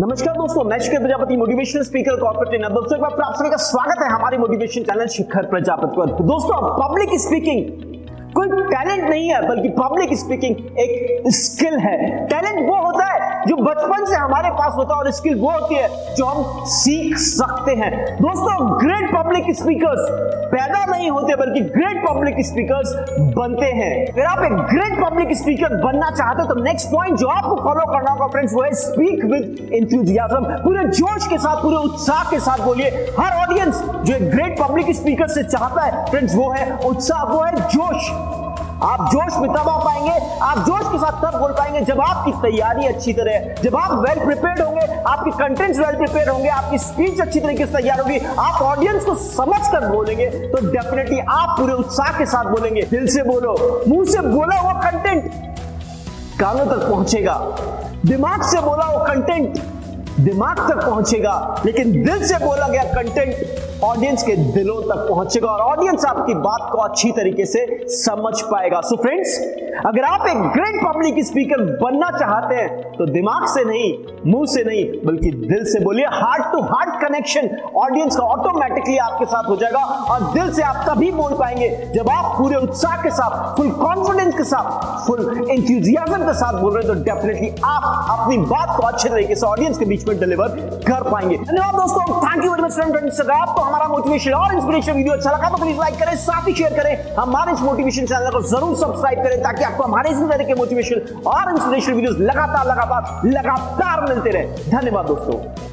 नमस्कार दोस्तों, मैं Shikhar Prajapati motivational speaker corporate trainer दोस्तों एक बार आप सभी का स्वागत है हमारे मोटिवेशन चैनल शिखर प्रजापति पर। तो दोस्तों पब्लिक स्पीकिंग कोई टैलेंट नहीं है, बल्कि पब्लिक स्पीकिंग एक स्किल है। टैलेंट वो जो बचपन से हमारे पास होता है और स्किल वो होती है, जो हम सीख सकते हैं। दोस्तों ग्रेट पब्लिक स्पीकर्स पैदा नहीं होते, बल्कि ग्रेट पब्लिक स्पीकर्स बनते हैं। अगर आप एक ग्रेट पब्लिक स्पीकर बनना चाहते हो तो नेक्स्ट पॉइंट जो आपको फॉलो करना होगा फ्रेंड्स वो है स्पीक विद इंथ्यूजियाज्म पूरे जोश के साथ, पूरे उत्साह के साथ बोलिए। हर ऑडियंस जो एक ग्रेट पब्लिक स्पीकर से चाहता है फ्रेंड्स वो है उत्साह, वो है जोश। आप जोश में तब आ पाएँगे, आप जोश के साथ तब बोल पाएँगे जब आपकी तैयारी अच्छी तरह है जब आप वेल प्रिपेयर्ड होंगे, आपके कंटेंट्स वेल प्रिपेयर होंगे, आपकी स्पीच अच्छी तरीके से तैयार होगी, आप ऑडियंस को समझ कर बोलेंगे तो डेफिनेटली आप पूरे उत्साह के साथ बोलेंगे। दिल से बोलो, मुँह से बोला हुआ कंटेंट कानों तक पहुंचेगा, दिमाग से बोला हुआ कंटेंट दिमाग तक पहुंचेगा, लेकिन दिल से बोला गया कंटेंट ऑडियंस के दिलों तक पहुंचेगा और ऑडियंस आपकी बात को अच्छी तरीके से समझ पाएगा। सो so फ्रेंड्स अगर आप एक ग्रेट पब्लिक स्पीकर बनना चाहते हैं तो दिमाग से नहीं, मुँह से नहीं, बल्कि दिल से बोलिए। Heart to heart connection audience का ऑटोमेटिकली आपके साथ हो जाएगा और दिल से आप तभी बोल पाएँगे जब आप पूरे उत्साह के साथ फुल कॉन्फिडेंस के साथ फुल इंथ्यूजियाज्म के साथ बोल रहे हैं तो डेफिनेटली आप अपनी बात को अच्छे तरीके से ऑडियंस के बीच में डिलीवर कर पाएँगे। धन्यवाद दोस्तों थैंक यू वेरी मच अगर आपको हमारा मोटिवेशन और इंस्पिरेशन वीडियो अच्छा लगा तो प्लीज़ लाइक करें, साथ ही शेयर करें। हमारे इस मोटिवेशन चैनल को ज़रूर सब्सक्राइब करें ताकि आपको हमारे इसी तरह के मोटिवेशन और इंस्पिरेशन वीडियो लगातार लगातार लगातार मिलते रहे। धन्यवाद दोस्तों।